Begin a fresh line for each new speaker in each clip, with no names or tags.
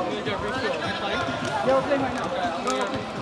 I'm gonna get refuel. Can I play?
Yeah, we're playing right now.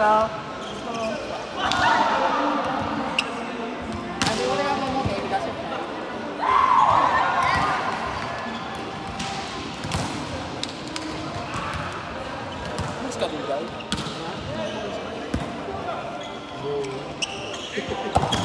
Michelle.
I